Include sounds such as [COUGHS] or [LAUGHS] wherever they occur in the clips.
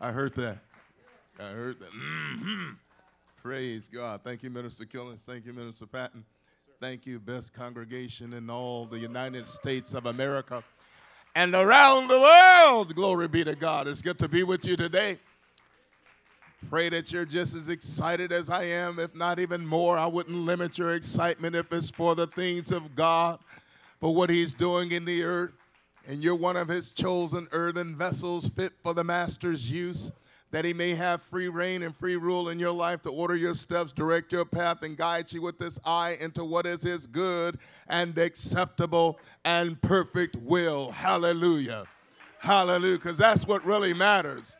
I heard that. I heard that. Mm-hmm. Praise God. Thank you, Minister Killings. Thank you, Minister Patton. Thank you, best congregation in all the United States of America and around the world. Glory be to God. It's good to be with you today. Pray that you're just as excited as I am, if not even more. I wouldn't limit your excitement if it's for the things of God, for what He's doing in the earth. And you're one of His chosen earthen vessels fit for the Master's use that he may have free reign and free rule in your life to order your steps, direct your path, and guide you with this eye into what is his good and acceptable and perfect will. Hallelujah. Hallelujah. Because that's what really matters.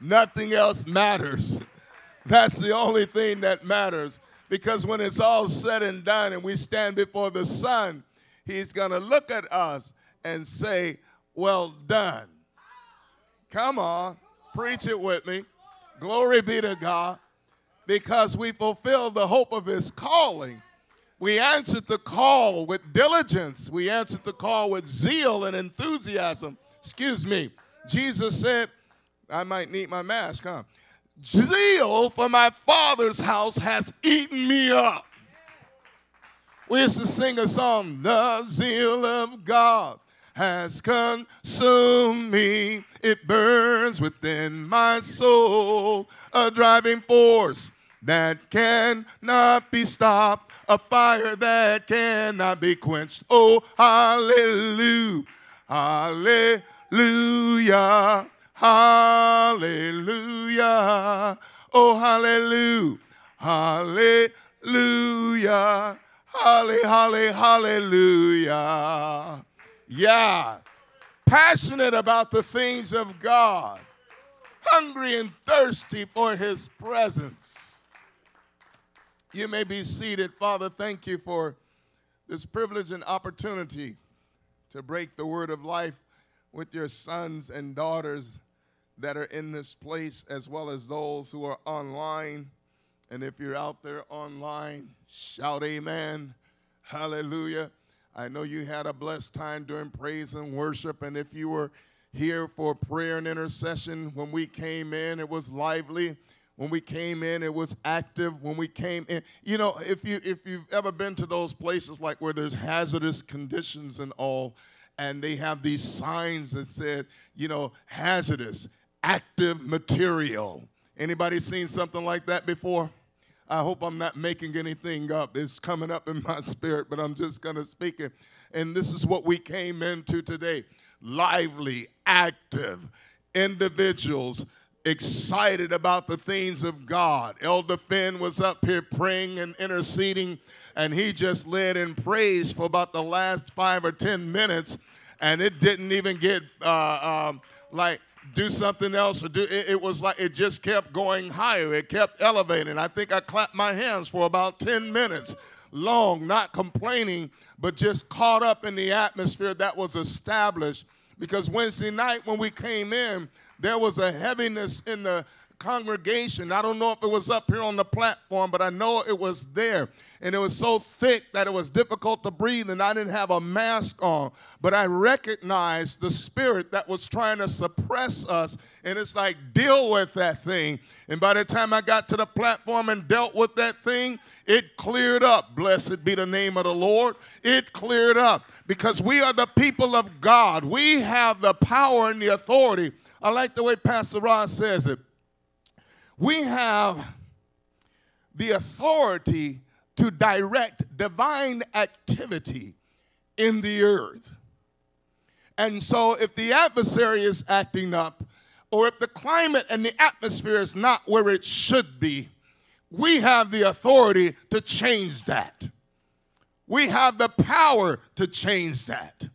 Nothing else matters. [LAUGHS] That's the only thing that matters. Because when it's all said and done and we stand before the Son, he's going to look at us and say, Well done. Come on. Preach it with me. Glory be to God. Because we fulfilled the hope of his calling. We answered the call with diligence. We answered the call with zeal and enthusiasm. Excuse me. Jesus said, I might need my mask, huh? Zeal for my father's house has eaten me up. We used to sing a song, The Zeal of God has consumed me. It burns within my soul, a driving force that cannot be stopped, a fire that cannot be quenched. Oh, hallelujah, hallelujah, hallelujah. Oh, hallelujah, hallelujah, holly, hallelujah. Yeah. Passionate about the things of God. Hungry and thirsty for his presence. You may be seated. Father, thank you for this privilege and opportunity to break the word of life with your sons and daughters that are in this place, as well as those who are online. And if you're out there online, shout amen. Hallelujah. I know you had a blessed time during praise and worship, and if you were here for prayer and intercession when we came in, it was lively. When we came in, it was active. When we came in, you know, if you if you've ever been to those places like where there's hazardous conditions and all, and they have these signs that said, you know, hazardous, active material. Anybody seen something like that before? I hope I'm not making anything up. It's coming up in my spirit, but I'm just going to speak it. And this is what we came into today lively, active individuals excited about the things of God. Elder Finn was up here praying and interceding, and he just led in praise for about the last five or 10 minutes, and it didn't even get uh, um, like do something else or do it, it, was like it just kept going higher it kept elevating. I think i clapped my hands for about 10 minutes long not complaining but just caught up in the atmosphere that was established. Because wednesday night when we came in there was a heaviness in the congregation. I don't know if it was up here on the platform, but I know it was there. And it was so thick that it was difficult to breathe, and I didn't have a mask on. But I recognized the spirit that was trying to suppress us. And it's like, deal with that thing. And by the time I got to the platform and dealt with that thing, it cleared up. Blessed be the name of the Lord. It cleared up because we are the people of God. We have the power and the authority. I like the way Pastor Ross says it we have the authority to direct divine activity in the earth. And so, if the adversary is acting up, or if the climate and the atmosphere is not where it should be, we have the authority to change that. We have the power to change that.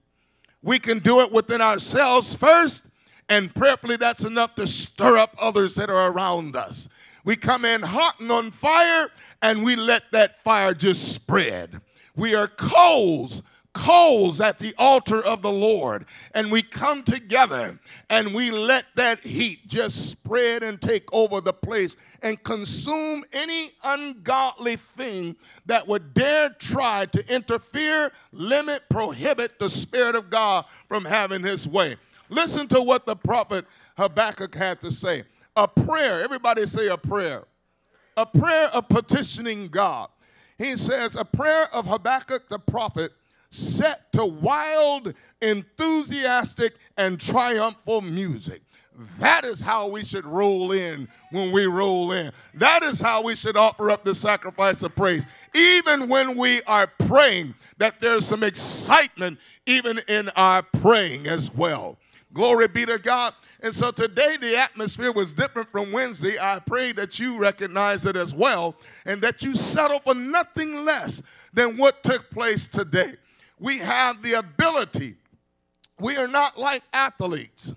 We can do it within ourselves first, and prayerfully, that's enough to stir up others that are around us. We come in hot and on fire, and we let that fire just spread. We are coals coals at the altar of the Lord, and we come together and we let that heat just spread and take over the place and consume any ungodly thing that would dare try to interfere, limit, prohibit the Spirit of God from having his way. Listen to what the prophet Habakkuk had to say. A prayer, everybody say a prayer. A prayer of petitioning God. He says, a prayer of Habakkuk the prophet set to wild, enthusiastic, and triumphal music. That is how we should roll in when we roll in. That is how we should offer up the sacrifice of praise. Even when we are praying, that there's some excitement even in our praying as well. Glory be to God. And so today the atmosphere was different from Wednesday. I pray that you recognize it as well and that you settle for nothing less than what took place today. We have the ability. We are not like athletes.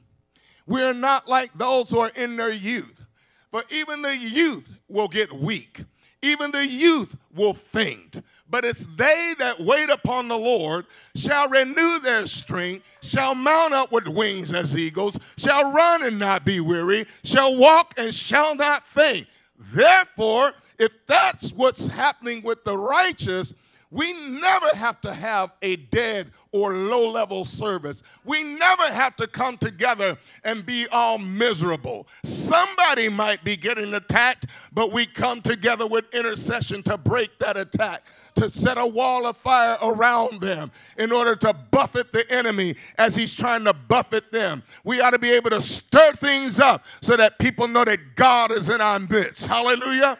We are not like those who are in their youth. For even the youth will get weak. Even the youth will faint. But it's they that wait upon the Lord shall renew their strength, shall mount up with wings as eagles, shall run and not be weary, shall walk and shall not faint. Therefore, if that's what's happening with the righteous, we never have to have a dead or low level service. We never have to come together and be all miserable. Somebody might be getting attacked, but we come together with intercession to break that attack, to set a wall of fire around them in order to buffet the enemy as he's trying to buffet them. We ought to be able to stir things up so that people know that God is in our midst. Hallelujah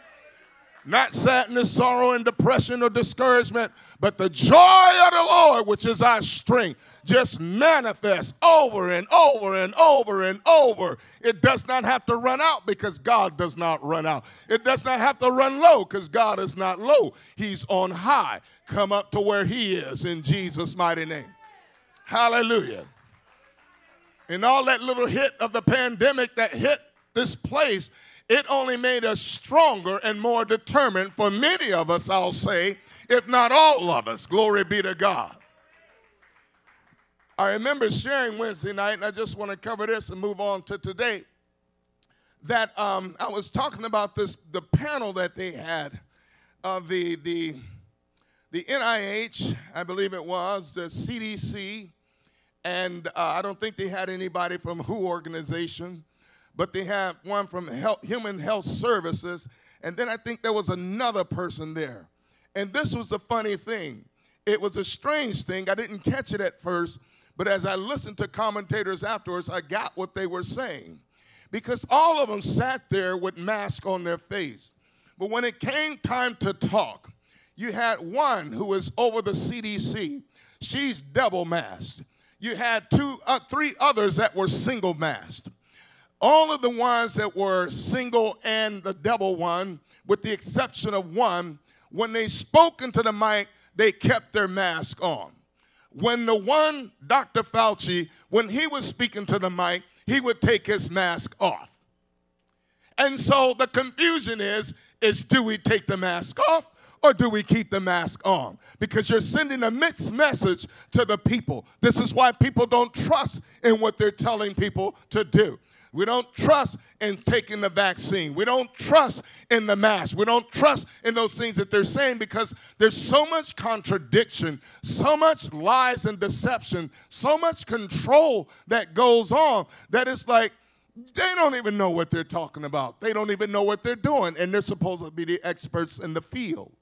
not sadness, sorrow, and depression or discouragement, but the joy of the Lord, which is our strength, just manifests over and over and over and over. It does not have to run out because God does not run out. It does not have to run low because God is not low. He's on high. Come up to where He is in Jesus' mighty name. Hallelujah. And all that little hit of the pandemic that hit this place it only made us stronger and more determined for many of us, I'll say, if not all of us. Glory be to God. I remember sharing Wednesday night, and I just want to cover this and move on to today. That um, I was talking about this, the panel that they had of the, the, the NIH, I believe it was, the CDC, and uh, I don't think they had anybody from WHO organization but they have one from health, Human Health Services, and then I think there was another person there. And this was the funny thing. It was a strange thing. I didn't catch it at first, but as I listened to commentators afterwards, I got what they were saying. Because all of them sat there with masks on their face. But when it came time to talk, you had one who was over the CDC. She's double masked. You had two, uh, three others that were single masked all of the ones that were single and the double one, with the exception of one, when they spoke into the mic, they kept their mask on. When the one, Dr. Fauci, when he was speaking to the mic, he would take his mask off. And so the confusion is, is do we take the mask off or do we keep the mask on? Because you're sending a mixed message to the people. This is why people don't trust in what they're telling people to do. We don't trust in taking the vaccine. We don't trust in the mask. We don't trust in those things that they're saying because there's so much contradiction, so much lies and deception, so much control that goes on that it's like they don't even know what they're talking about. They don't even know what they're doing, and they're supposed to be the experts in the field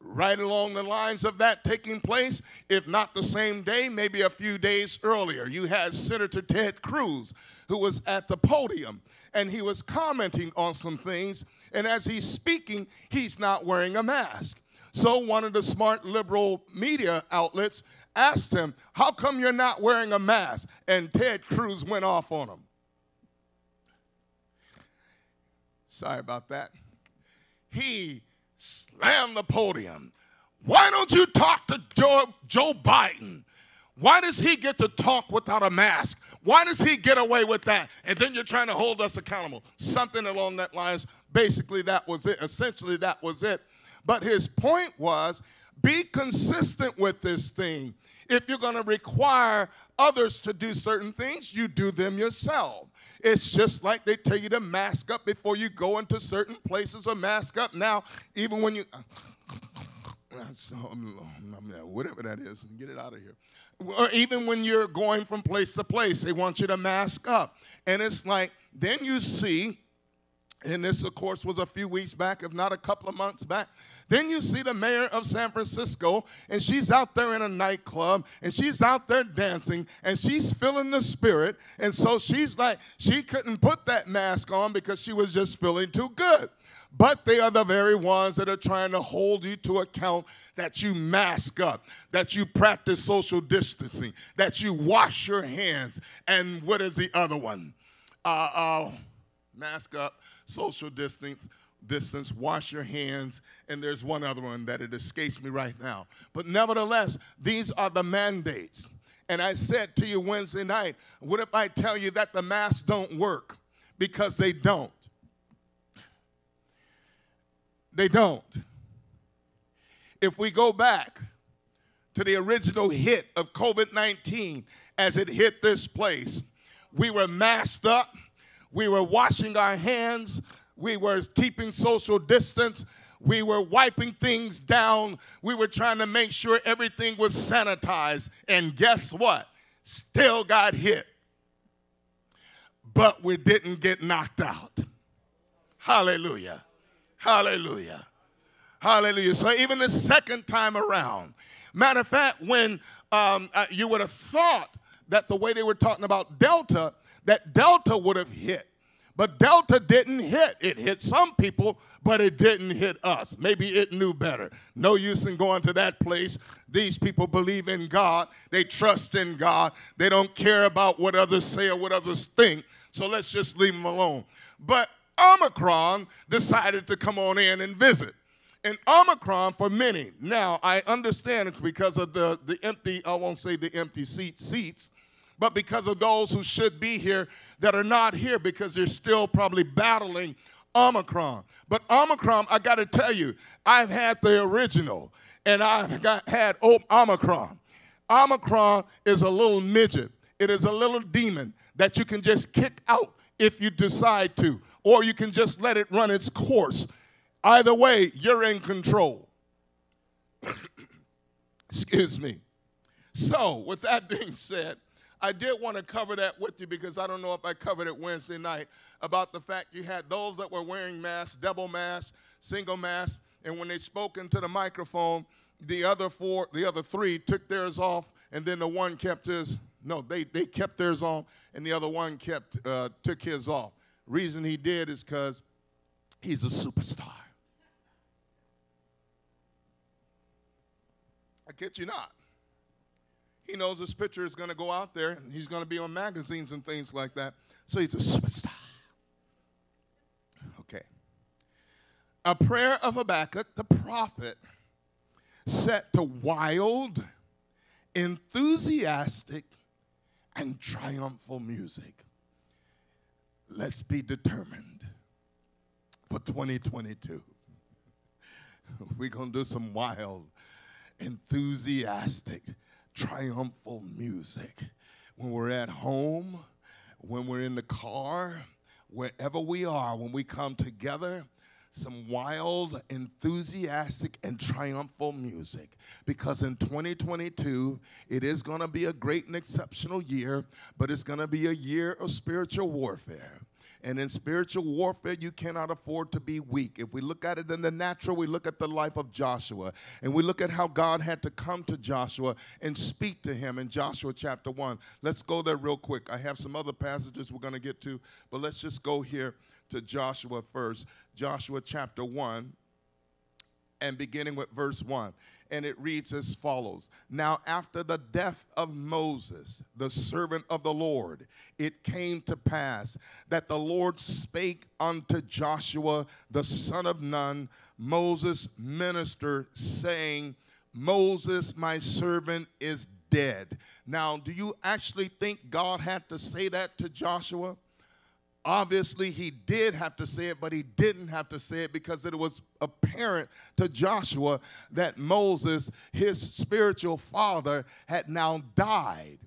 right along the lines of that taking place, if not the same day, maybe a few days earlier. You had Senator Ted Cruz, who was at the podium, and he was commenting on some things. And as he's speaking, he's not wearing a mask. So one of the smart liberal media outlets asked him, How come you're not wearing a mask? And Ted Cruz went off on him. Sorry about that. He slam the podium. Why don't you talk to Joe, Joe Biden? Why does he get to talk without a mask? Why does he get away with that? And then you're trying to hold us accountable. Something along that lines. Basically, that was it. Essentially, that was it. But his point was be consistent with this thing. If you're going to require others to do certain things, you do them yourself. It's just like they tell you to mask up before you go into certain places or mask up now, even when you. [SIGHS] whatever that is, get it out of here. Or even when you're going from place to place, they want you to mask up. And it's like, then you see, and this, of course, was a few weeks back, if not a couple of months back. Then you see the mayor of San Francisco, and she's out there in a nightclub, and she's out there dancing, and she's feeling the spirit. And so she's like, she couldn't put that mask on because she was just feeling too good but they are the very ones that are trying to hold you to account that you mask up, that you practice social distancing, that you wash your hands. And what is the other one? Uh, uh, mask up, social distance, distance, wash your hands, and there's one other one that it escapes me right now. But nevertheless, these are the mandates. And I said to you Wednesday night, what if I tell you that the masks don't work? Because they don't. They don't. If we go back to the original hit of COVID 19 as it hit this place, we were masked up, we were washing our hands, we were keeping social distance, we were wiping things down, we were trying to make sure everything was sanitized. And guess what? Still got hit. But we didn't get knocked out. Hallelujah. Hallelujah. Hallelujah. So even the second time around, matter of fact, when um, uh, you would have thought that the way they were talking about Delta, that Delta would have hit. But Delta didn't hit. It hit some people, but it didn't hit us. Maybe it knew better. No use in going to that place. These people believe in God, they trust in God, they don't care about what others say or what others think. So let's just leave them alone. But Omicron decided to come on in and visit. And Omicron, for many, now I understand because of the, the empty, I won't say the empty seat, seats, but because of those who should be here that are not here because they're still probably battling Omicron. But Omicron, I got to tell you, I've had the original and I've got, had Omicron. Omicron is a little midget. It is a little demon that you can just kick out if you decide to or you can just let it run its course. Either way, you're in control. [COUGHS] Excuse me. So, with that being said, I did want to cover that with you because I don't know if I covered it Wednesday night about the fact you had those that were wearing masks, double masks, single masks, and when they spoke into the microphone, the other four, the other three took theirs off, and then the one kept his. No, they, they kept theirs on, and the other one kept uh, took his off. Reason he did is because he's a superstar. I kid you not. He knows this picture is going to go out there and he's going to be on magazines and things like that. So he's a superstar. Okay. A prayer of Habakkuk, the prophet, set to wild, enthusiastic, and triumphal music let's be determined for 2022. [LAUGHS] We're going to do some wild, enthusiastic, triumphal music. When we're at home, when we're in the car, wherever we are, when we come together, some wild, enthusiastic, and triumphal music. Because in 2022, it is going to be a great and exceptional year, but it's going to be a year of spiritual warfare. And in spiritual warfare, you cannot afford to be weak. If we look at it in the natural, we look at the life of Joshua and we look at how God had to come to Joshua and speak to him in Joshua chapter 1. Let's go there real quick. I have some other passages we're going to get to, but let's just go here to Joshua first. Joshua chapter 1 and beginning with verse 1 and it reads as follows Now, after the death of Moses, the servant of the Lord, it came to pass that the Lord spake unto Joshua, the son of Nun, Moses' minister, saying, Moses, my servant, is dead. Now, do you actually think God had to say that to Joshua? Obviously, he did have to say it, but he didn't have to say it because it was apparent to Joshua that Moses, his spiritual father, had now died.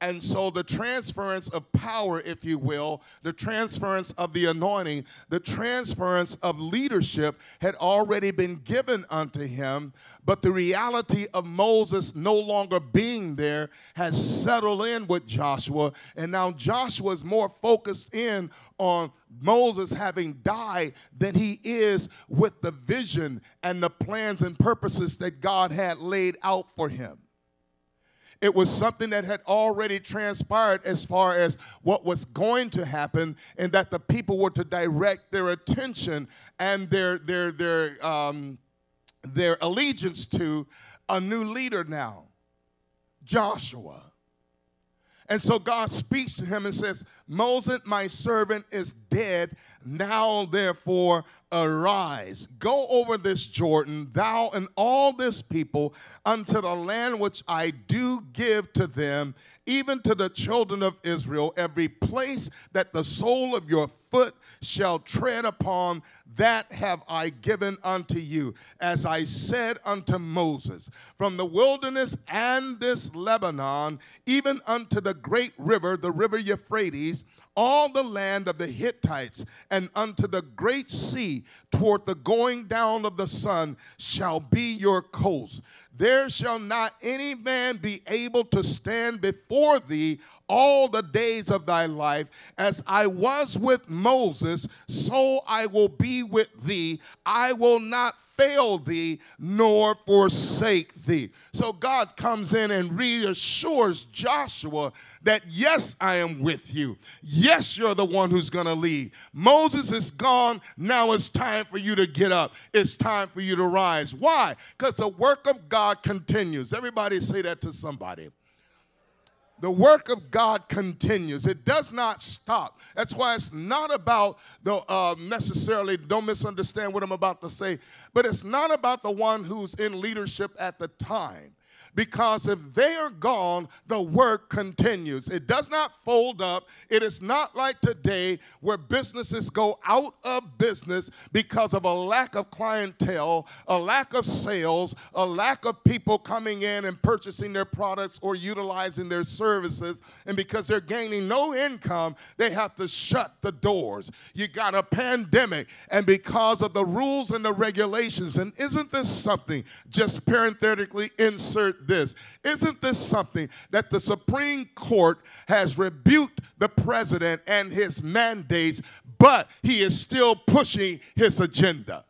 And so the transference of power, if you will, the transference of the anointing, the transference of leadership had already been given unto him. But the reality of Moses no longer being there has settled in with Joshua. And now Joshua is more focused in on Moses having died than he is with the vision and the plans and purposes that God had laid out for him. It was something that had already transpired as far as what was going to happen, and that the people were to direct their attention and their their their um, their allegiance to a new leader now, Joshua. And so God speaks to him and says, Moses, my servant, is dead. Now, therefore, arise. Go over this Jordan, thou and all this people, unto the land which I do give to them, even to the children of Israel. Every place that the sole of your foot shall tread upon, that have I given unto you, as I said unto Moses. From the wilderness and this Lebanon, even unto the great river, the river Euphrates, all the land of the Hittites, and unto the great sea, toward the going down of the sun, shall be your coast. There shall not any man be able to stand before thee all the days of thy life. As I was with Moses, so I will be with thee. I will not fail thee nor forsake thee. So God comes in and reassures Joshua that yes, I am with you. Yes, you're the one who's going to lead. Moses is gone. Now it's time for you to get up. It's time for you to rise. Why? Because the work of God continues. Everybody say that to somebody the work of God continues. It does not stop. That's why it's not about the uh, necessarily, don't misunderstand what I'm about to say, but it's not about the one who's in leadership at the time because if they are gone, the work continues. It does not fold up. It is not like today where businesses go out of business because of a lack of clientele, a lack of sales, a lack of people coming in and purchasing their products or utilizing their services. And because they're gaining no income, they have to shut the doors. You got a pandemic, and because of the rules and the regulations, and isn't this something, just parenthetically insert this. Isn't this something that the Supreme Court has rebuked the president and his mandates, but he is still pushing his agenda?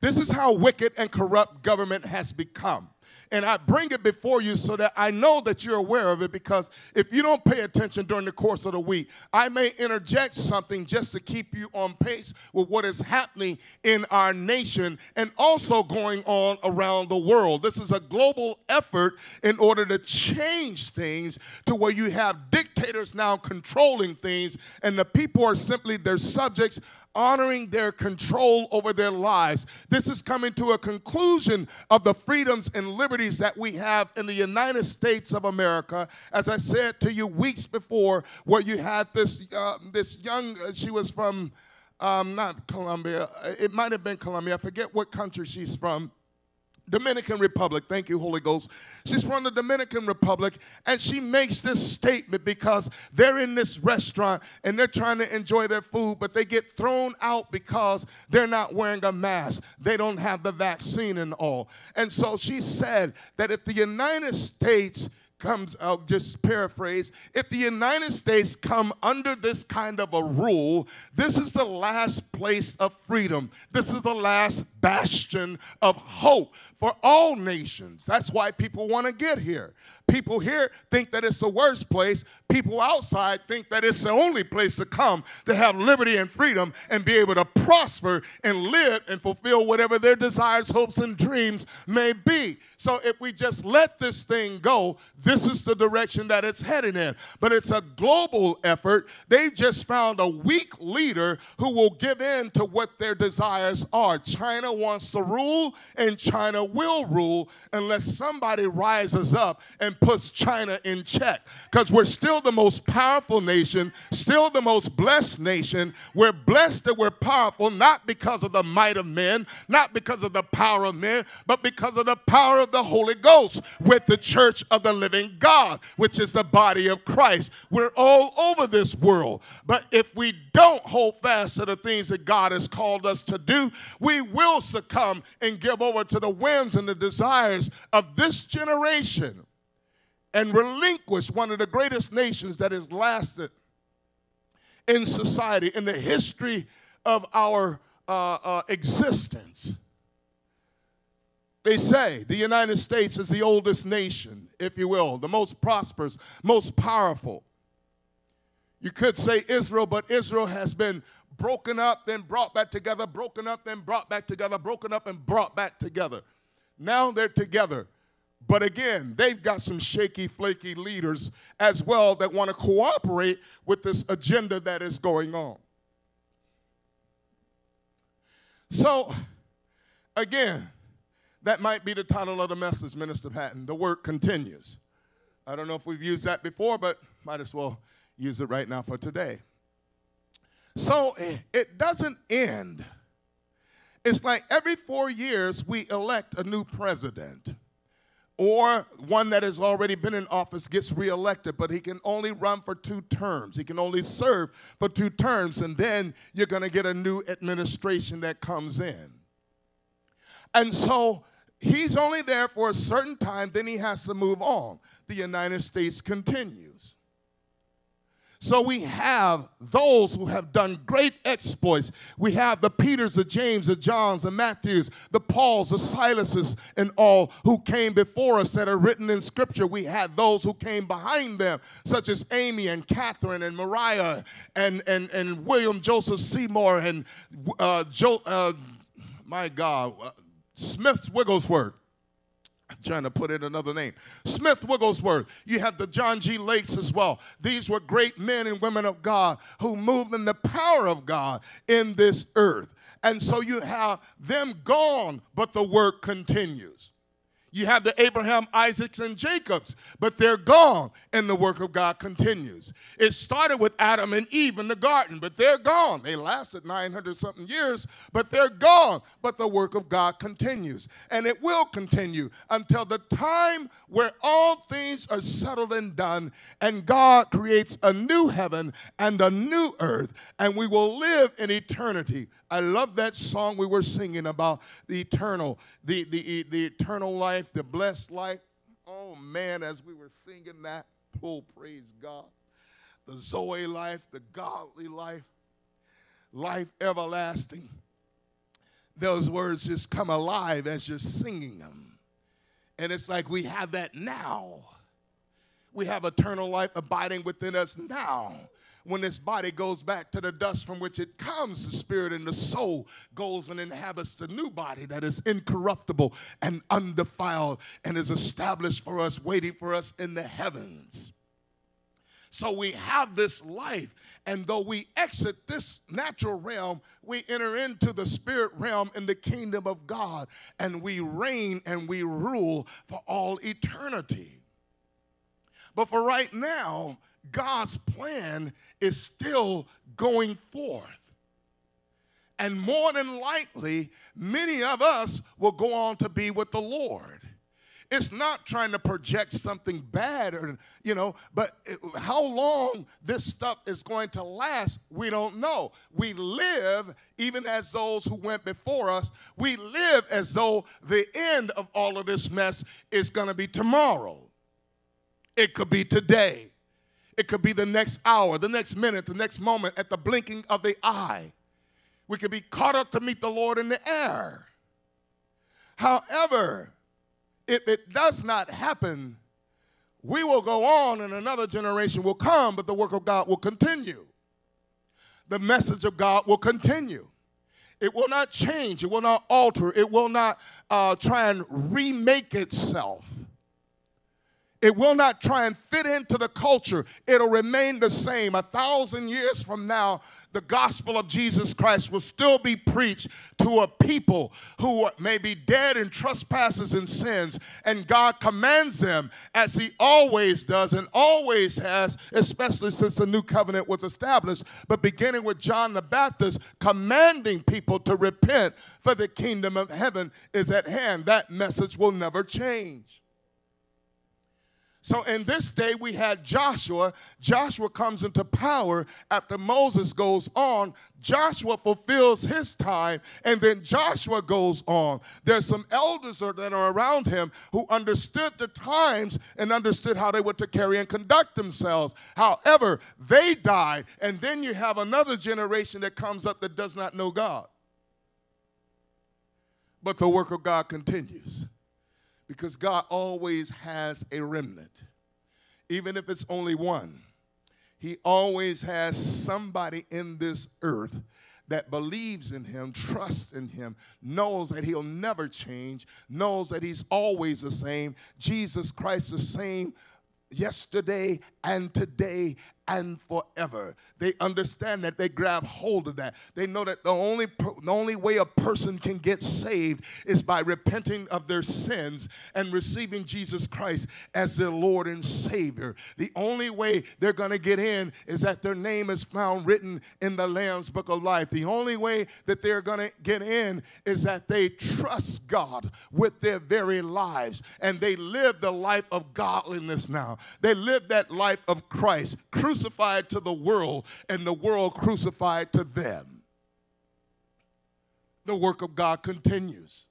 This is how wicked and corrupt government has become. And I bring it before you so that I know that you're aware of it because if you don't pay attention during the course of the week, I may interject something just to keep you on pace with what is happening in our nation and also going on around the world. This is a global effort in order to change things to where you have dictators now controlling things and the people are simply their subjects honoring their control over their lives. This is coming to a conclusion of the freedoms and liberties that we have in the United States of America. As I said to you weeks before, where you had this, uh, this young, uh, she was from, um, not Colombia, it might have been Colombia, I forget what country she's from Dominican Republic. Thank you, Holy Ghost. She's from the Dominican Republic, and she makes this statement because they're in this restaurant and they're trying to enjoy their food, but they get thrown out because they're not wearing a mask. They don't have the vaccine and all. And so she said that if the United States comes, I'll just paraphrase, if the United States come under this kind of a rule, this is the last place of freedom. This is the last bastion of hope for all nations. That's why people want to get here. People here think that it's the worst place. People outside think that it's the only place to come to have liberty and freedom and be able to prosper and live and fulfill whatever their desires, hopes, and dreams may be. So if we just let this thing go, this is the direction that it's heading in. But it's a global effort. They just found a weak leader who will give in to what their desires are. China wants to rule, and China will rule unless somebody rises up and puts China in check. Because we're still the most powerful nation, still the most blessed nation. We're blessed that we're powerful, not because of the might of men, not because of the power of men, but because of the power of the Holy Ghost with the church of the living thank God, which is the body of Christ. We're all over this world. But if we don't hold fast to the things that God has called us to do, we will succumb and give over to the whims and the desires of this generation and relinquish one of the greatest nations that has lasted in society, in the history of our uh, uh, existence. They say the United States is the oldest nation, if you will, the most prosperous, most powerful. You could say Israel, but Israel has been broken up, then brought back together, broken up, then brought back together, broken up, and brought back together. Now they're together. But again, they've got some shaky, flaky leaders as well that want to cooperate with this agenda that is going on. So, again, that might be the title of the message, Minister Patton. The work continues. I don't know if we've used that before, but might as well use it right now for today. So eh, it doesn't end. It's like every four years we elect a new president or one that has already been in office gets reelected, but he can only run for two terms. He can only serve for two terms, and then you're going to get a new administration that comes in. And so he's only there for a certain time, then he has to move on. The United States continues. So we have those who have done great exploits. We have the Peters, the James, the Johns, the Matthews, the Pauls, the Silases, and all who came before us that are written in Scripture. We had those who came behind them, such as Aimee and Kathryn and Mariah and, and, and William Joseph Seymour and uh, Joe, uh, my God, Smith Wigglesworth. I'm trying to put in another name. Smith Wigglesworth. You have the John G. Lakes as well. These were great men and women of God who moved in the power of God in this earth. And so you have them gone, but the work continues. You have the Abraham, Isaacs, and Jacobs, but they're gone, and the work of God continues. It started with Adam and Eve in the garden, but they're gone. They lasted 900 something years, but they're gone. But the work of God continues, and it will continue until the time where all things are settled and done, and God creates a new heaven and a new earth, and we will live in eternity I love that song we were singing about the eternal, the, the, the eternal life, the blessed life. Oh man, as we were singing that, oh praise God. The Zoe life, the godly life, life everlasting. Those words just come alive as you're singing them. And it's like we have that now. We have eternal life abiding within us now when this body goes back to the dust from which it comes, the spirit and the soul goes and inhabits the new body that is incorruptible and undefiled and is established for us, waiting for us in the heavens. So we have this life, and though we exit this natural realm, we enter into the spirit realm in the kingdom of God, and we reign and we rule for all eternity. But for right now, God's plan is still going forth. And more than likely, many of us will go on to be with the Lord. It's not trying to project something bad or, you know, but it, how long this stuff is going to last, we don't know. We live, even as those who went before us, we live as though the end of all of this mess is going to be tomorrow. It could be today. It could be the next hour, the next minute, the next moment, at the blinking of the eye. We could be caught up to meet the Lord in the air. However, if it does not happen, we will go on and another generation will come, but the work of God will continue. The message of God will continue. It will not change, it will not alter, it will not uh, try and remake itself. It will not try and fit into the culture. It'll remain the same. A thousand years from now, the gospel of Jesus Christ will still be preached to a people who may be dead in trespasses and sins. And God commands them, as He always does and always has, especially since the new covenant was established, but beginning with John the Baptist, commanding people to repent, for the kingdom of heaven is at hand. That message will never change. So in this day, we had Joshua. Joshua comes into power after Moses goes on. Joshua fulfills his time, and then Joshua goes on. There's some elders that are around him who understood the times and understood how they were to carry and conduct themselves. However, they died, and then you have another generation that comes up that does not know God. But the work of God continues because God always has a remnant, even if it's only one. He always has somebody in this earth that believes in him, trusts in him, knows that he'll never change, knows that he's always the same. Jesus Christ, the same yesterday and today and forever. They understand that. They grab hold of that. They know that the only, the only way a person can get saved is by repenting of their sins and receiving Jesus Christ as their Lord and Savior. The only way they're going to get in is that their name is found written in the Lamb's Book of Life. The only way that they're going to get in is that they trust God with their very lives and they live the life of godliness now. They live that life of Christ crucified to the world and the world crucified to them. The work of God continues,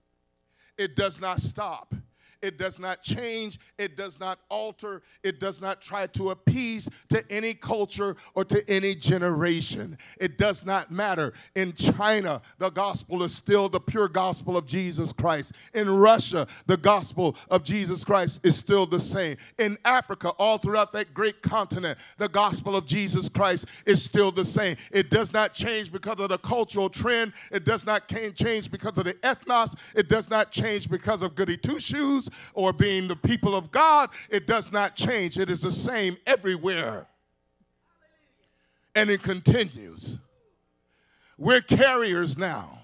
it does not stop. It does not change. It does not alter. It does not try to appease to any culture or to any generation. It does not matter. In China, the gospel is still the pure gospel of Jesus Christ. In Russia, the gospel of Jesus Christ is still the same. In Africa, all throughout that great continent, the gospel of Jesus Christ is still the same. It does not change because of the cultural trend. It does not change because of the ethnos. It does not change because of goody two shoes or being the people of God, it does not change. It is the same everywhere. And it continues. We're carriers now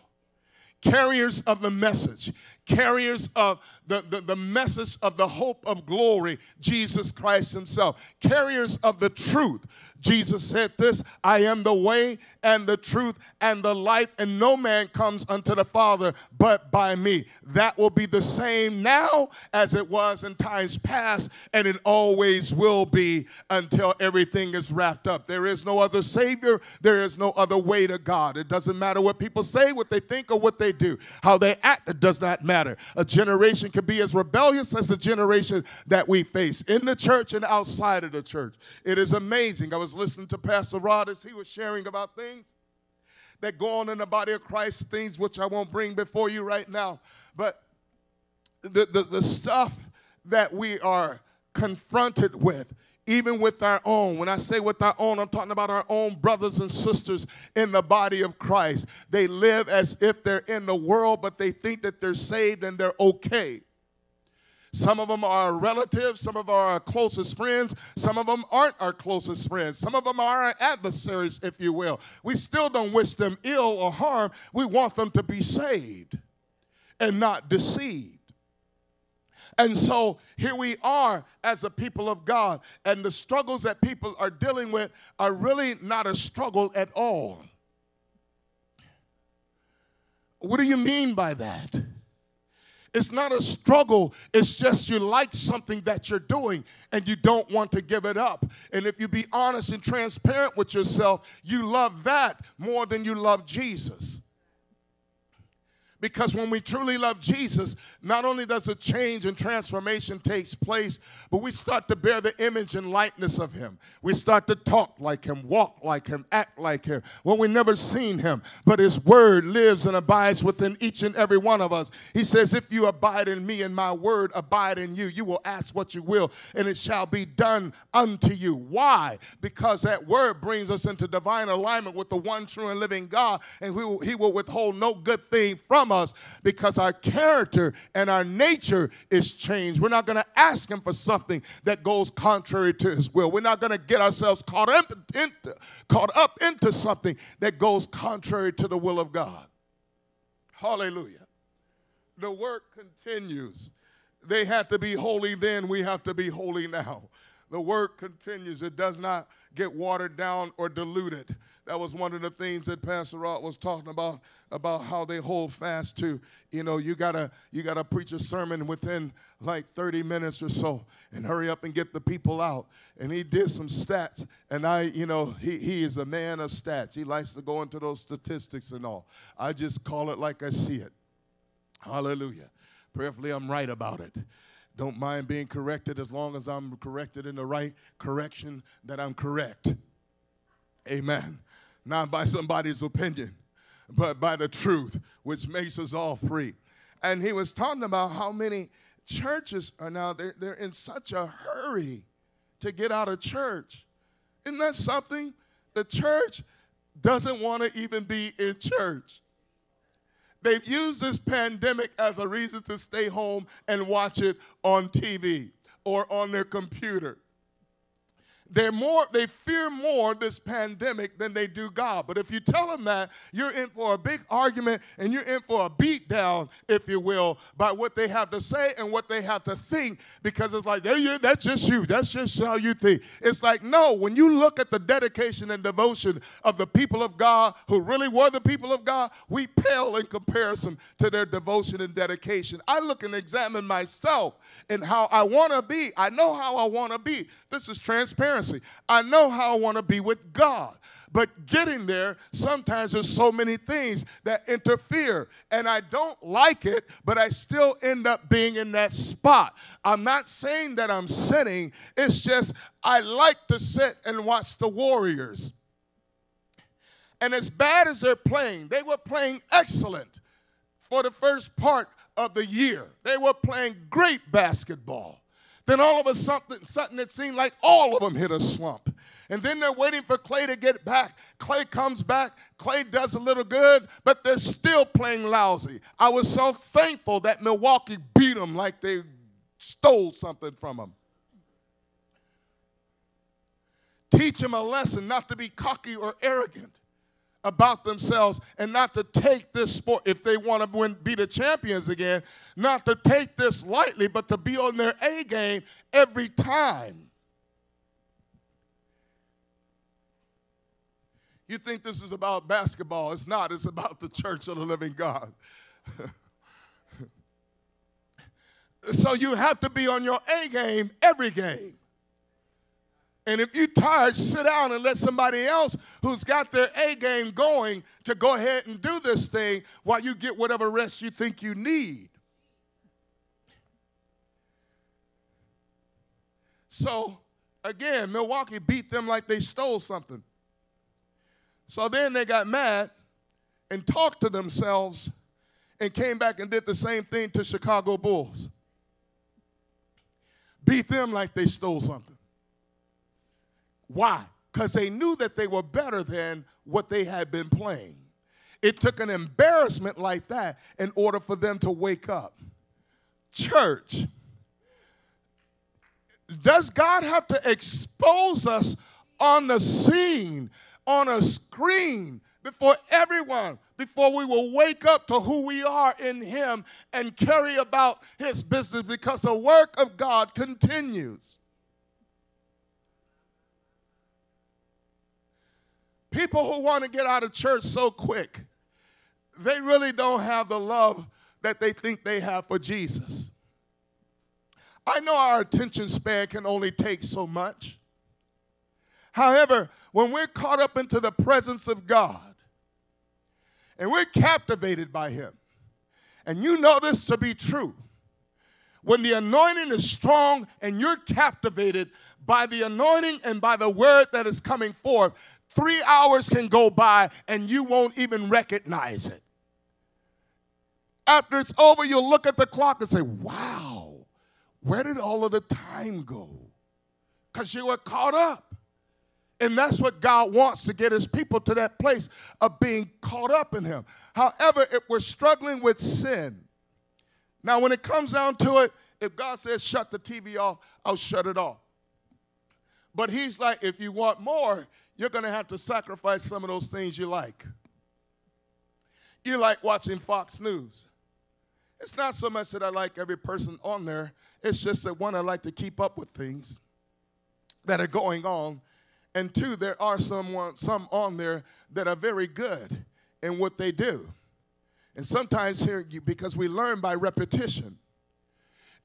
carriers of the message, carriers of the, the, the, message of the hope of glory, Jesus Christ Himself, carriers of the truth. Jesus said this I am the way and the truth and the life, and no man comes unto the Father but by me. That will be the same now as it was in times past, and it always will be until everything is wrapped up. There is no other Savior, there is no other way to God. It doesn't matter what people say, what they think, or what they do. How they act, it does not matter. A generation can be as rebellious as the generation that we face in the church and outside of the church. It is amazing. I was listening to Pastor Rod as he was sharing about things that go on in the body of Christ, things which I won't bring before you right now. But the, the, the stuff that we are confronted with even with our own. When I say with our own, I'm talking about our own brothers and sisters in the body of Christ. They live as if they're in the world, but they think that they're saved and they're okay. Some of them are relatives, some of our closest friends, some of them aren't our closest friends, some of them are our adversaries, if you will. We still don't wish them ill or harm, we want them to be saved and not deceived. And so here we are as a people of God, and the struggles that people are dealing with are really not a struggle at all. What do you mean by that? It's not a struggle. It's just you like something that you're doing and you don't want to give it up. And if you be honest and transparent with yourself, you love that more than you love Jesus. Because when we truly love Jesus, not only does a change and transformation takes place, but we start to bear the image and likeness of him. We start to talk like him, walk like him, act like him. Well, we never seen him, but his word lives and abides within each and every one of us. He says, if you abide in me and my word abide in you, you will ask what you will, and it shall be done unto you. Why? Because that word brings us into divine alignment with the one true and living God, and he will, he will withhold no good thing from from us because our character and our nature is changed. We're not going to ask Him for something that goes contrary to His will. We're not going to get ourselves caught up, into, caught up into something that goes contrary to the will of God. Hallelujah. The work continues. They had to be holy then, we have to be holy now. The work continues, it does not get watered down or diluted. That was one of the things that Pastor Rod was talking about about how they hold fast to. You know, you gotta you gotta preach a sermon within like 30 minutes or so, and hurry up and get the people out. And he did some stats, and I, you know, he he is a man of stats. He likes to go into those statistics and all. I just call it like I see it. Hallelujah. Prayerfully, I'm right about it. Don't mind being corrected as long as I'm corrected in the right correction that I'm correct. Amen. Not by somebody's opinion, but by the truth, which makes us all free. And he was talking about how many churches are now, they're, they're in such a hurry to get out of church. Isn't that something? The church doesn't want to even be in church. They've used this pandemic as a reason to stay home and watch it on TV or on their computer. They're more, they fear more this pandemic than they do God. But if you tell them that, you're in for a big argument and you're in for a beat down, if you will, by what they have to say and what they have to think, because it's like, that's just you. That's just how you think. It's like, no, when you look at the dedication and devotion of the people of God who really were the people of God, we pale in comparison to their devotion and dedication. I look and examine myself and how I want to be. I know how I want to be. This is transparent I know how I want to be with God. But getting there, sometimes there's so many things that interfere. And I don't like it, but I still end up being in that spot. I'm not saying that I'm sinning, it's just I like to sit and watch the Warriors. And as bad as they're playing, they were playing excellent for the first part of the year. They were playing great basketball. Then all of a sudden, it seemed like all of them hit a slump. And then they're waiting for Clay to get back. Clay comes back. Clay does a little good, but they're still playing lousy. I was so thankful that Milwaukee beat them like they stole something from them. Teach them a lesson not to be cocky or arrogant about themselves and not to take this sport, if they want to win, be the champions again, not to take this lightly, but to be on their A game every time. You think this is about basketball. It's not, it's about the church of the living God. [LAUGHS] so you have to be on your A game every game. And if you're tired, sit down and let somebody else who's got their A game going to go ahead and do this thing while you get whatever rest you think you need. So, again, Milwaukee beat them like they stole something. So then they got mad and talked to themselves and came back and did the same thing to Chicago Bulls. Beat them like they stole something. Why? Because they knew that they were better than what they had been playing. It took an embarrassment like that in order for them to wake up. Church, does God have to expose us on the scene, on a screen, before everyone, before we will wake up to who we are in Him and carry about His business because the work of God continues? People who want to get out of church so quick, they really don't have the love that they think they have for Jesus. I know our attention span can only take so much. However, when we're caught up into the presence of God and we're captivated by Him, and you know this to be true, when the anointing is strong and you're captivated by the anointing and by the word that is coming forth, Three hours can go by and you won't even recognize it. After it's over, you'll look at the clock and say, wow, where did all of the time go? Because you were caught up. And that's what God wants to get his people to that place of being caught up in him. However, if we're struggling with sin, now when it comes down to it, if God says shut the TV off, I'll shut it off. But he's like, if you want more, you're going to have to sacrifice some of those things you like. You like watching Fox News. It's not so much that I like every person on there, it's just that one, I like to keep up with things. that are going on. And two, there are someone, some on there that are very good in what they do. And sometimes here, because we learn by repetition.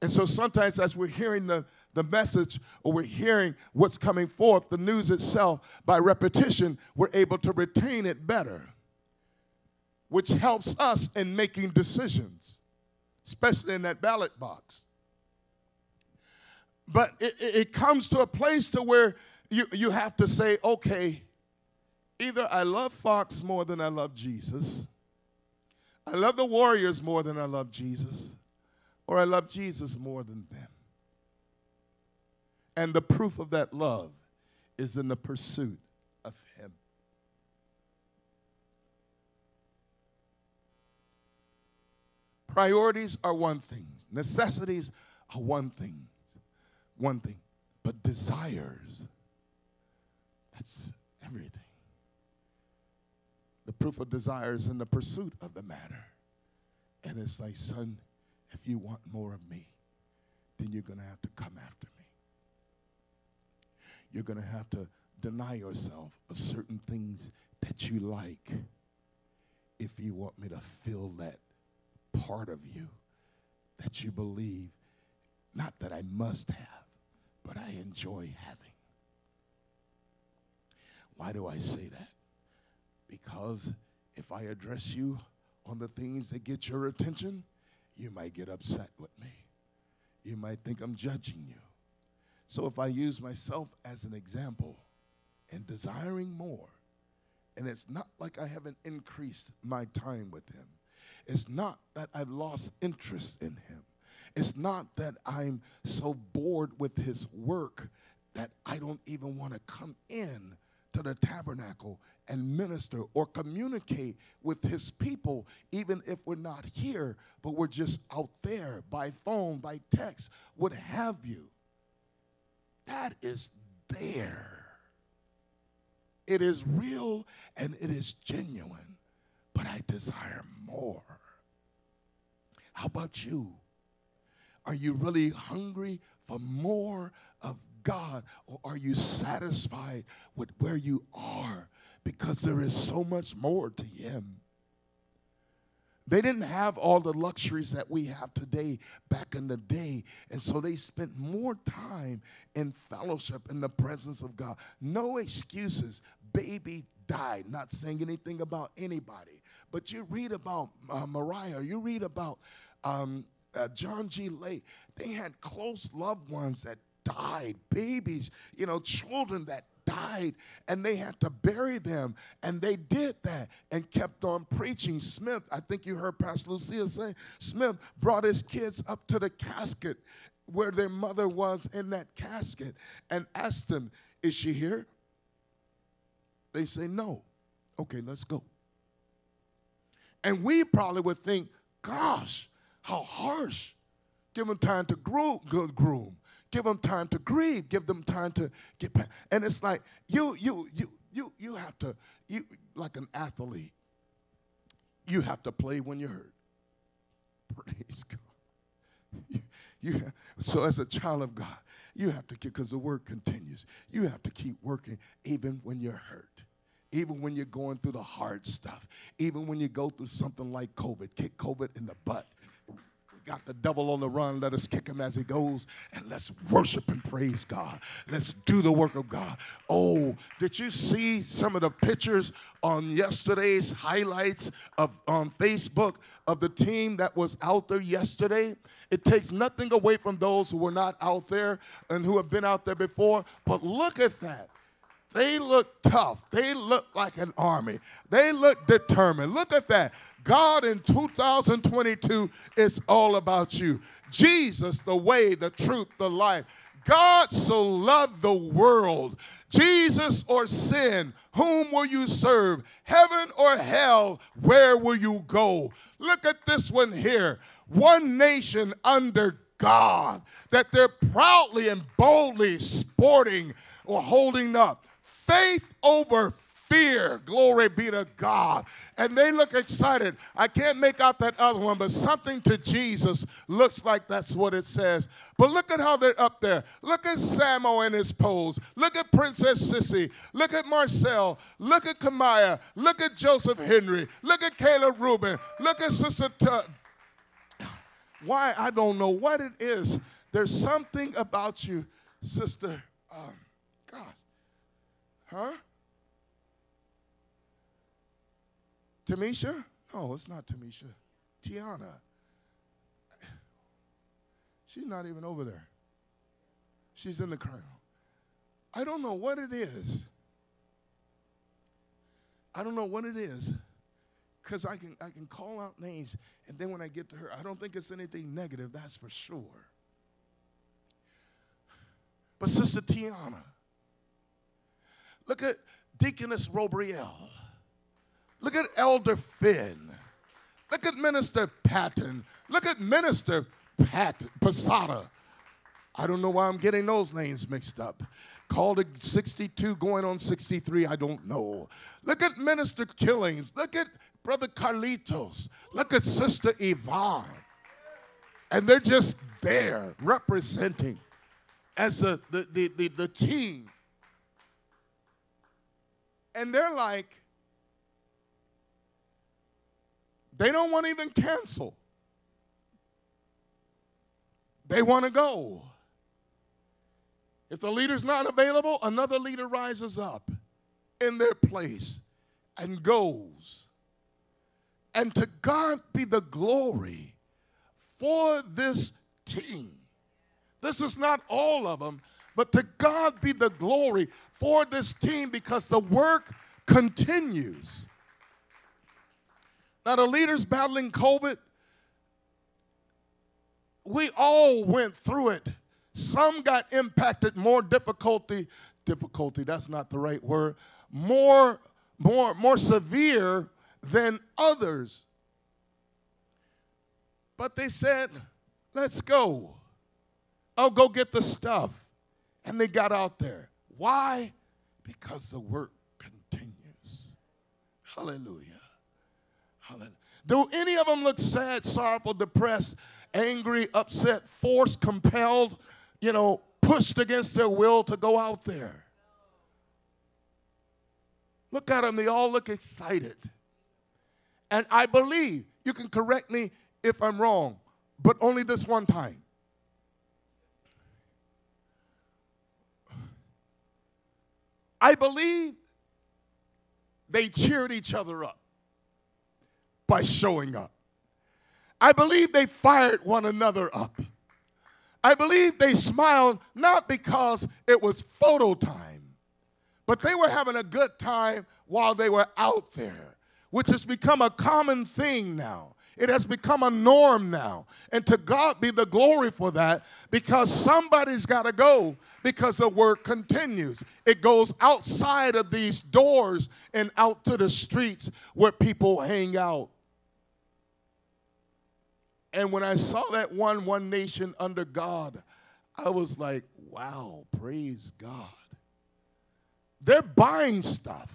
And so sometimes as we're hearing the, the message or we're hearing what's coming forth, the news itself, by repetition, we're able to retain it better, which helps us in making decisions, especially in that ballot box. But it, it comes to a place to where you, you have to say, okay, either I love Fox more than I love Jesus, I love the Warriors more than I love Jesus, or I love Jesus more than them. And the proof of that love is in the pursuit of Him. Priorities are one thing, necessities are one thing, one thing, but desires, that's everything. The proof of desires in the pursuit of the matter. And it's like, son, if you want more of me, then you're going to have to come after me. You're going to have to deny yourself of certain things that you like if you want me to fill that part of you that you believe, not that I must have, but I enjoy having. Why do I say that? Because if I address you on the things that get your attention, you might get upset with me. You might think I'm judging you. So if I use myself as an example in desiring more, and it's not like I haven't increased my time with him. It's not that I've lost interest in him. It's not that I'm so bored with his work that I don't even want to come in to the tabernacle and minister or communicate with his people, even if we're not here, but we're just out there by phone, by text, what have you. That is there. It is real and it is genuine, but I desire more. How about you? Are you really hungry for more of God, or are you satisfied with where you are? Because there is so much more to Him. They didn't have all the luxuries that we have today back in the day. And so they spent more time in fellowship in the presence of God. No excuses. Baby died. Not saying anything about anybody. But you read about uh, Mariah, you read about um, uh, John G. Lake. They had close loved ones that died, babies, you know, children that died and they had to bury them. And they did that and kept on preaching. Smith, I think you heard Pastor Lucia say, Smith brought his kids up to the casket where their mother was in that casket and asked them, Is she here? They say, No. Okay, let's go. And we probably would think, Gosh, how harsh. Give them time to groom, groom give them time to grieve, give them time to get back. And it's like you, you, you, you, you have to, you like an athlete, you have to play when you're hurt. Praise [LAUGHS] God. You, you so as a child of God, you have to keep because the work continues. You have to keep working even when you're hurt. Even when you're going through the hard stuff, even when you go through something like COVID, kick COVID in the butt got the devil on the run. Let us kick him as he goes and let's worship and praise God. Let's do the work of God. Oh, did you see some of the pictures on yesterday's highlights of on Facebook of the team that was out there yesterday? It takes nothing away from those who were not out there and who have been out there before, but look at that. They look tough. They look like an army. They look determined. Look at that. God in 2022 is all about you. Jesus, the way, the truth, the life. God so loved the world. Jesus or sin, whom will you serve? Heaven or hell, where will you go? Look at this one here. One nation under God, that they're proudly and boldly sporting or holding up faith over fear. Glory be to God. And they look excited. I can't make out that other one, but something to Jesus looks like that's what it says. But look at how they're up there. Look at Samo in his pose. Look at Princess Sissy. Look at Marcel. Look at Kamaya. Look at Joseph Henry. Look at Caleb Rubin. Look at Sister. T- Why? I don't know what it is. There's something about you, Sister. Um, God. Huh? Tamisha? No, it's not Tamisha. Tiana. She's not even over there. She's in the crowd. I don't know what it is. I don't know what it is. Because I can, I can call out names, and then when I get to her, I don't think it's anything negative, that's for sure. But Sister Tiana, look at Deaconess Robrielle. Look at Elder Finn. Look at Minister Patton. Look at Minister Pat Posada. I don't know why I'm getting those names mixed up. Called it 62 going on 63, I don't know. Look at Minister Killings. Look at Brother Carlitos. Look at Sister Yvonne. And they're just there representing as a, the, the, the, the team. And they're like, they don't want to even cancel. They want to go. If the leader's not available, another leader rises up in their place and goes. And to God be the glory for this team. This is not all of them, but to God be the glory for this team because the work continues. Now, the leaders battling COVID, we all went through it. Some got impacted more difficulty, difficulty, that's not the right word, more, more, more severe than others. But they said, let's go. I'll go get the stuff. And they got out there. Why? Because the work continues. Hallelujah. Hallelujah. Do any of them look sad, sorrowful, depressed, angry, upset, forced, compelled, you know, pushed against their will to go out there? Look at them, they all look excited. And I believe, you can correct me if I'm wrong, but only this one time. I believe they cheered each other up by showing up. I believe they fired one another up. I believe they smiled not because it was photo time, but they were having a good time while they were out there, which has become a common thing now. It has become a norm now. And to God be the glory for that because somebody's got to go because the work continues. It goes outside of these doors and out to the streets where people hang out. And when I saw that one, one nation under God, I was like, wow, praise God. They're buying stuff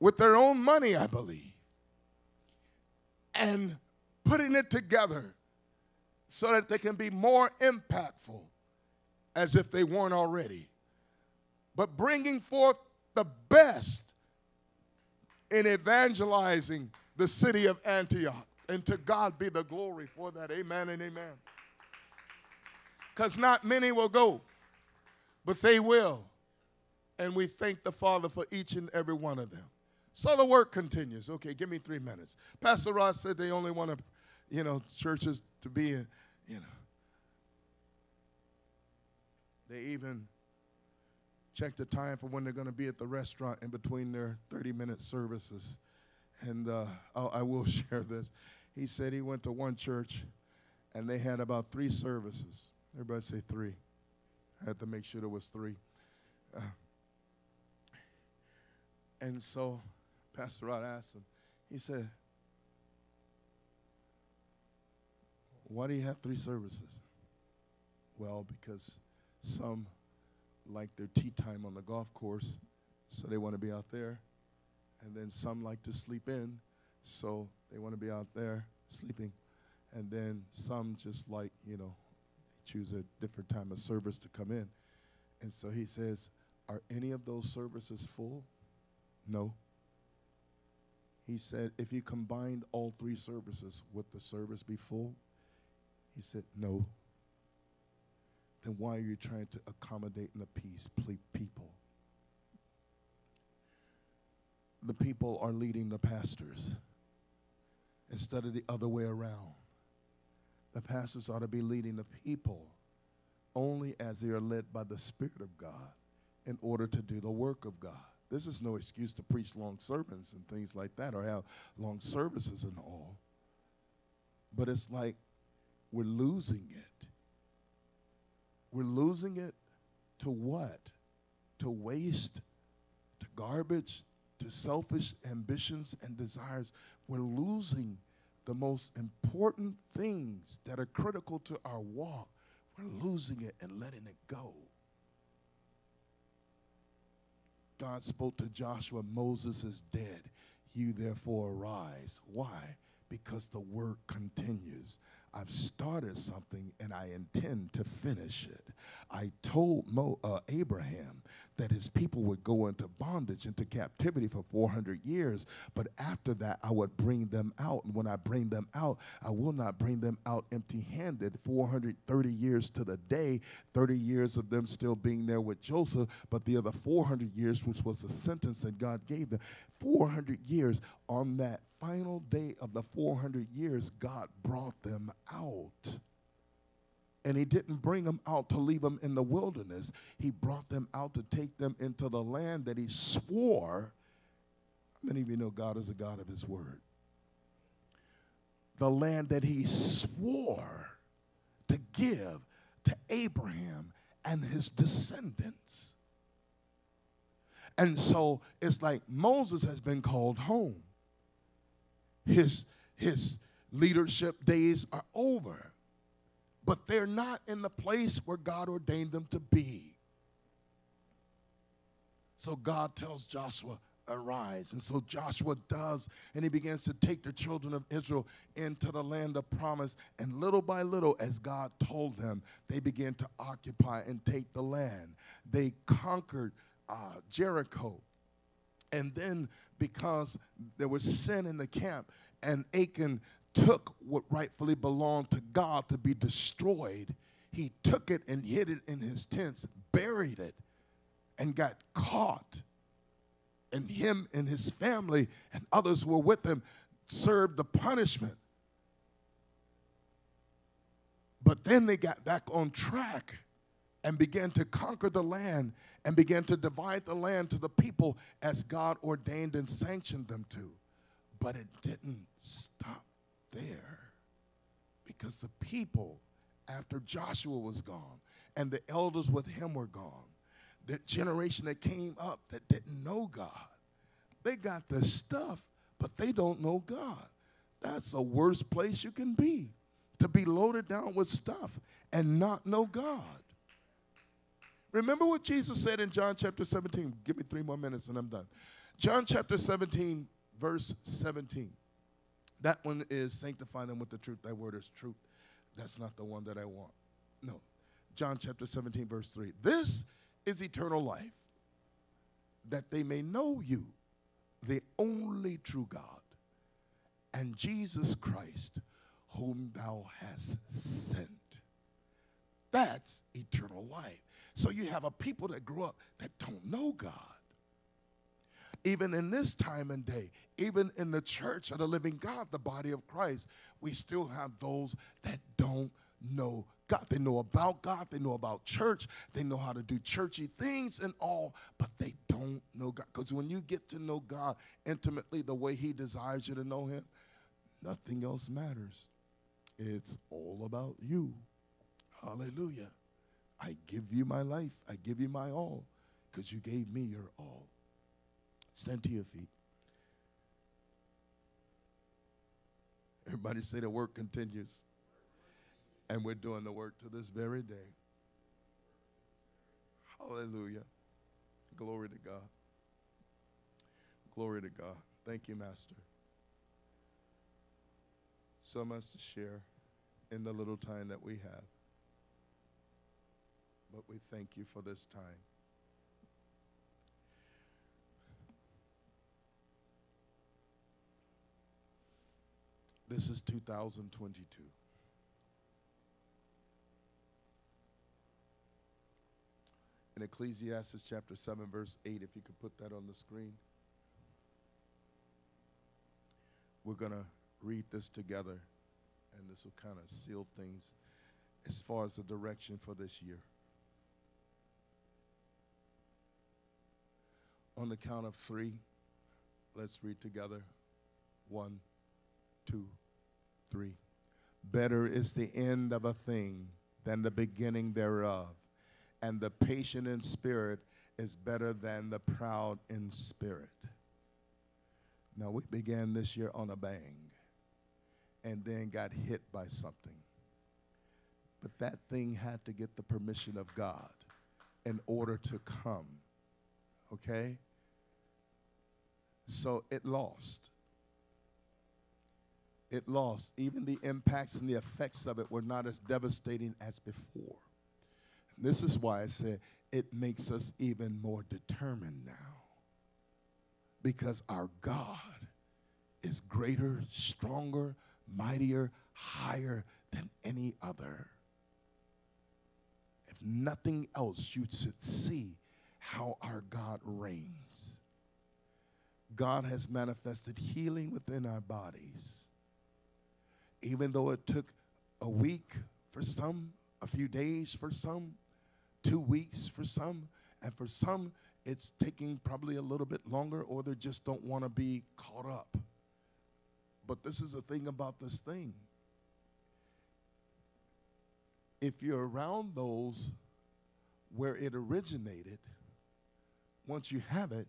with their own money, I believe, and putting it together so that they can be more impactful as if they weren't already. But bringing forth the best in evangelizing the city of Antioch. And to God be the glory for that. Amen and amen. Because not many will go, but they will. And we thank the Father for each and every one of them. So the work continues. Okay, give me three minutes. Pastor Ross said they only want to, you know, churches to be in, you know. They even check the time for when they're going to be at the restaurant in between their 30 minute services. And uh, I will [LAUGHS] share this. He said he went to one church and they had about three services. Everybody say three. I had to make sure there was three. Uh, and so Pastor Rod asked him, he said, Why do you have three services? Well, because some like their tee time on the golf course, so they want to be out there. and then some like to sleep in, so they want to be out there sleeping. And then some just like, you know, choose a different time of service to come in. And so he says, Are any of those services full? No. He said, If you combined all three services, would the service be full? He said, No. Then why are you trying to accommodate and appease people? The people are leading the pastors instead of the other way around. The pastors ought to be leading the people only as they are led by the Spirit of God in order to do the work of God. This is no excuse to preach long sermons and things like that or have long services and all. But it's like we're losing it. We're losing it to what? To waste, to garbage, to selfish ambitions and desires. We're losing the most important things that are critical to our walk. We're losing it and letting it go. God spoke to Joshua, Moses is dead. You therefore arise. Why? Because the work continues. I've started something and I intend to finish it. I told Mo, uh, Abraham that his people would go into bondage, into captivity for 400 years, but after that I would bring them out. And when I bring them out, I will not bring them out empty handed. 430 years to the day, 30 years of them still being there with Joseph, but the other 400 years, which was the sentence that God gave them, 400 years on that final day of the 400 years, God brought them out. And he didn't bring them out to leave them in the wilderness. He brought them out to take them into the land that he swore. How many of you know God is a God of his word? The land that he swore to give to Abraham and his descendants. And so it's like Moses has been called home. His, his leadership days are over but they're not in the place where God ordained them to be. So God tells Joshua, Arise. And so Joshua does, and he begins to take the children of Israel into the land of promise. And little by little, as God told them, they began to occupy and take the land. They conquered uh, Jericho. And then, because there was sin in the camp, and Achan took what rightfully belonged to God to be destroyed, he took it and hid it in his tents, buried it, and got caught. And him and his family and others who were with him served the punishment. But then they got back on track and began to conquer the land and began to divide the land to the people as God ordained and sanctioned them to. But it didn't stop there because the people, after Joshua was gone and the elders with him were gone, the generation that came up that didn't know God, they got the stuff, but they don't know God. That's the worst place you can be to be loaded down with stuff and not know God. Remember what Jesus said in John chapter 17. Give me three more minutes and I'm done. John chapter 17, verse 17. That one is sanctify them with the truth. That word is truth. That's not the one that I want. No. John chapter 17, verse 3. This is eternal life, that they may know you, the only true God, and Jesus Christ, whom thou hast sent. That's eternal life. So you have a people that grew up that don't know God even in this time and day, even in the church of the living God, the body of Christ, we still have those that don't know God. They know about God, they know about church, they know how to do churchy things and all, but they don't know God. Because when you get to know God intimately the way He desires you to know Him, nothing else matters. It's all about you. Hallelujah. I give you my life, I give you my all, because you gave me your all. Stand to your feet. Everybody say the work continues. And we're doing the work to this very day. Hallelujah. Glory to God. Glory to God. Thank you, Master. So much to share in the little time that we have. But we thank you for this time. This is 2022. In Ecclesiastes chapter 7, verse 8, if you could put that on the screen. We're going to read this together, and this will kind of seal things as far as the direction for this year. On the count of three, let's read together. One, two, three. Better is the end of a thing than the beginning thereof, and the patient in spirit is better than the proud in spirit. Now, we began this year on a bang and then got hit by something. But that thing had to get the permission of God in order to come. Okay? So it lost it lost. Even the impacts and the effects of it were not as devastating as before. And this is why I said it makes us even more determined now. Because our God is greater, stronger, mightier, higher than any other. If nothing else, you should see how our God reigns. God has manifested healing within our bodies even though it took a week for some, a few days for some, two weeks for some, and for some, it's taking probably a little bit longer or they just don't want to be caught up. But this is the thing about this thing. If you're around those where it originated, once you have it,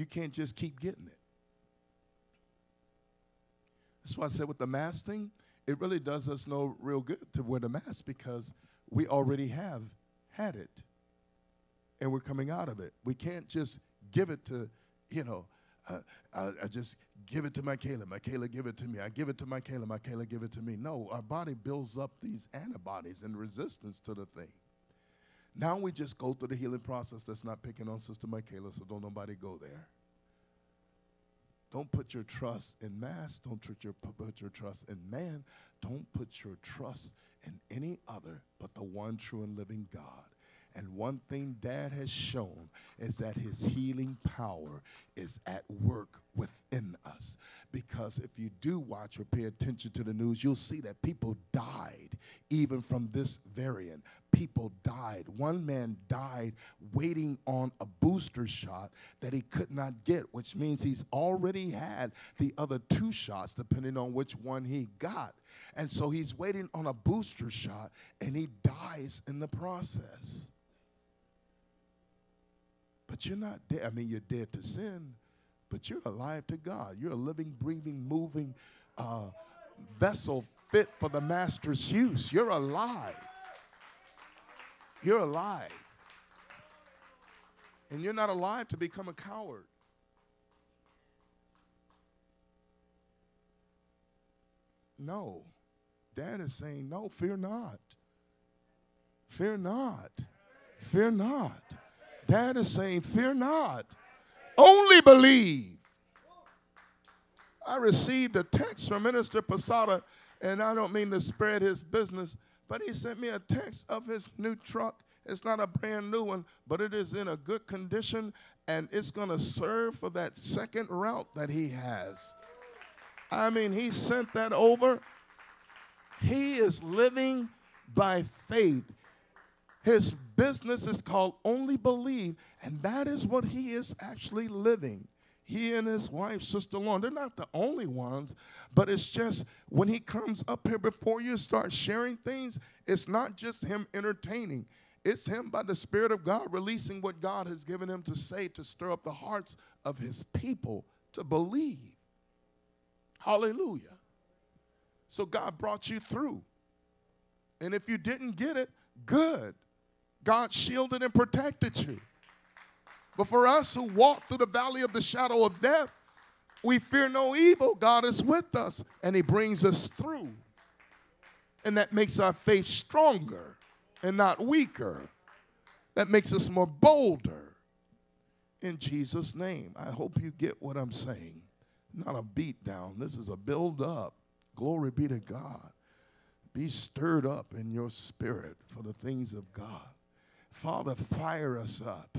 you can't just keep getting it. That's why I said with the mask thing, it really does us no real good to wear the mask because we already have had it and we're coming out of it. We can't just give it to, you know, uh, I, I, just give it to Michaela. Michaela, give it to me. I give it to Michaela. Michaela, give it to me. No, our body builds up these antibodies and resistance to the thing. Now we just go through the healing process. That's not picking on Sister Michaela, so don't nobody go there. Don't put your trust in mass. Don't put your, put your trust in man. Don't put your trust in any other but the one true and living God. And one thing Dad has shown is that his healing power is at work within us. Because if you do watch or pay attention to the news, you'll see that people died even from this variant. People died. One man died waiting on a booster shot that he could not get, which means he's already had the other two shots, depending on which one he got. And so he's waiting on a booster shot and he dies in the process. But you're not dead. I mean, you're dead to sin, but you're alive to God. You're a living, breathing, moving uh, vessel fit for the master's use. You're alive. You're alive. And you're not alive to become a coward. No. Dad is saying, no, fear not. Fear not. Fear not. Dad is saying, Fear not, only believe. I received a text from Minister Posada, and I don't mean to spread his business, but he sent me a text of his new truck. It's not a brand new one, but it is in a good condition, and it's going to serve for that second route that he has. I mean, he sent that over. He is living by faith. His business is called Only Believe, and that is what he is actually living. He and his wife, Sister Lauren, they're not the only ones, but it's just when he comes up here before you start sharing things, it's not just him entertaining. It's him by the Spirit of God releasing what God has given him to say to stir up the hearts of his people to believe. Hallelujah. So God brought you through. And if you didn't get it, good. God shielded and protected you. But for us who walk through the valley of the shadow of death, we fear no evil. God is with us and He brings us through. And that makes our faith stronger and not weaker. That makes us more bolder. In Jesus' name, I hope you get what I'm saying. Not a beat down, this is a build up. Glory be to God. Be stirred up in your spirit for the things of God. Father, fire us up.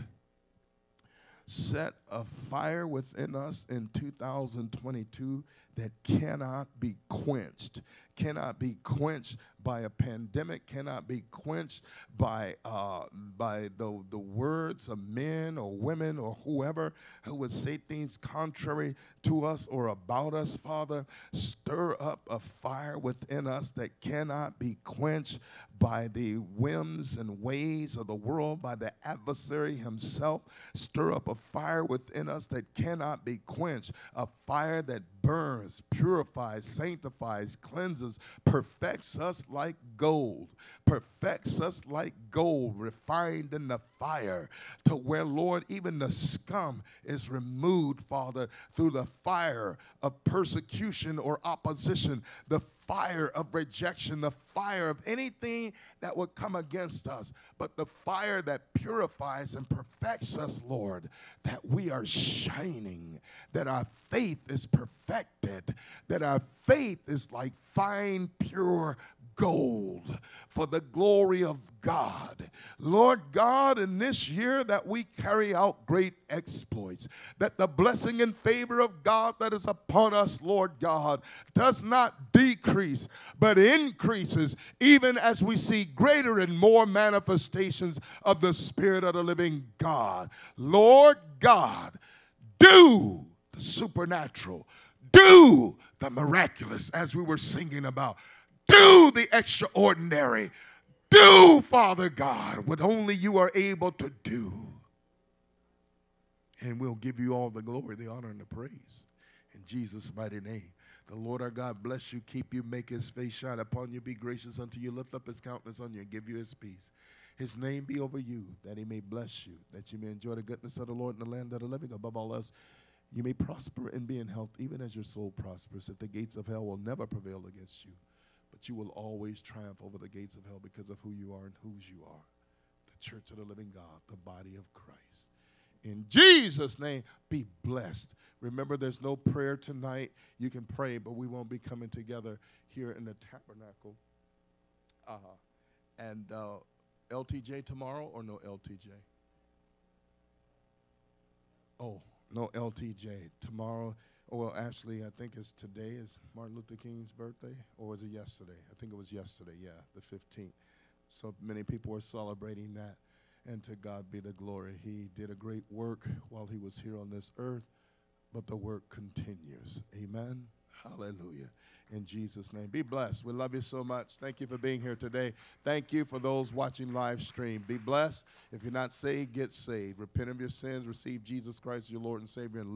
Set a fire within us in 2022 that cannot be quenched cannot be quenched by a pandemic, cannot be quenched by, uh, by the, the words of men or women or whoever who would say things contrary to us or about us, Father. Stir up a fire within us that cannot be quenched by the whims and ways of the world, by the adversary himself. Stir up a fire within us that cannot be quenched, a fire that burns, purifies, sanctifies, cleanses, perfects us like gold, perfects us like gold refined in the fire, to where, Lord, even the scum is removed, Father, through the fire of persecution or opposition, the fire of rejection, the fire of anything that would come against us, but the fire that purifies and perfects us, Lord, that we are shining, that our faith is perfected, that our faith is like fine, pure gold for the glory of God. Lord God, in this year that we carry out great exploits, that the blessing and favor of God that is upon us, Lord God, does not decrease, but increases, even as we see greater and more manifestations of the Spirit of the living God. Lord God, do the supernatural, do the miraculous, as we were singing about. Do the extraordinary. Do, Father God, what only you are able to do. And we'll give you all the glory, the honor, and the praise. In Jesus' mighty name. The Lord our God bless you, keep you, make his face shine upon you, be gracious unto you, lift up his countenance on you, and give you his peace. His name be over you, that he may bless you, that you may enjoy the goodness of the Lord in the land of the living. Above all else, you may prosper and be in health, even as your soul prospers, that the gates of hell will never prevail against you but you will always triumph over the gates of hell because of who you are and whose you are. The church of the living God, the body of Christ. In Jesus' name, be blessed. Remember, there's no prayer tonight. You can pray, but we won't be coming together here in the tabernacle. Uh huh. and uh, LTJ tomorrow or no LTJ? Oh, no LTJ. Tomorrow well, actually, I think it's today is Martin Luther King's birthday, or was it yesterday? I think it was yesterday, yeah, the 15th. So many people are celebrating that, and to God be the glory. He did a great work while he was here on this earth, but the work continues. Amen. Hallelujah. In Jesus' name. Be blessed. We love you so much. Thank you for being here today. Thank you for those watching live stream. Be blessed. If you're not saved, get saved. Repent of your sins, receive Jesus Christ, your Lord and Savior. And